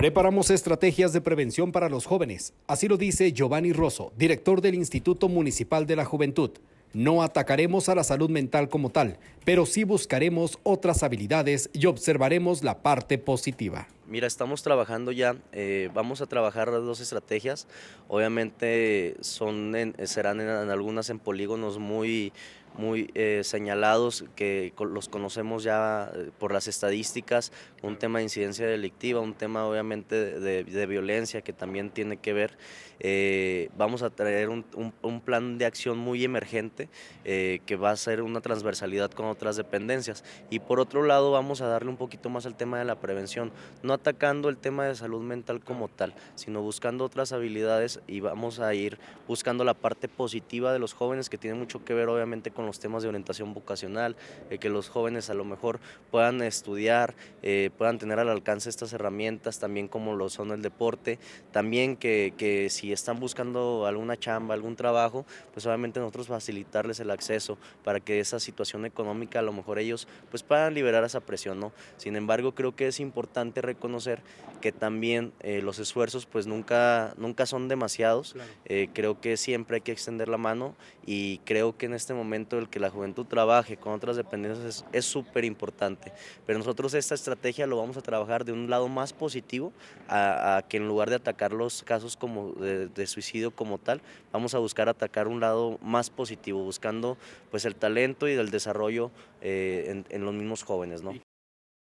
Preparamos estrategias de prevención para los jóvenes, así lo dice Giovanni Rosso, director del Instituto Municipal de la Juventud. No atacaremos a la salud mental como tal, pero sí buscaremos otras habilidades y observaremos la parte positiva. Mira, estamos trabajando ya, eh, vamos a trabajar las dos estrategias. Obviamente son serán en, algunas en polígonos muy, muy eh, señalados que los conocemos ya eh, por las estadísticas, un tema de incidencia delictiva, un tema obviamente de, violencia que también tiene que ver. vamos a traer un, un, plan de acción muy emergente que va a ser una transversalidad con otras dependencias. Y por otro lado vamos a darle un poquito más al tema de la prevención. No atacando el tema de salud mental como tal, sino buscando otras habilidades y vamos a ir buscando la parte positiva de los jóvenes que tiene mucho que ver obviamente con los temas de orientación vocacional, eh, que los jóvenes a lo mejor puedan estudiar, eh, puedan tener al alcance estas herramientas, también como lo son el deporte, también que, que si están buscando alguna chamba, algún trabajo, pues obviamente nosotros facilitarles el acceso para que esa situación económica a lo mejor ellos pues puedan liberar esa presión, ¿no? Sin embargo, creo que es importante reconocer conocer que también eh, los esfuerzos pues nunca, nunca son demasiados. Eh, creo que siempre hay que extender la mano y creo que en este momento el que la juventud trabaje con otras dependencias es súper importante. Pero nosotros esta estrategia lo vamos a trabajar de un lado más positivo a, que en lugar de atacar los casos como de, suicidio como tal, vamos a buscar atacar un lado más positivo, buscando pues el talento y el desarrollo eh, en, en, los mismos jóvenes. ¿no?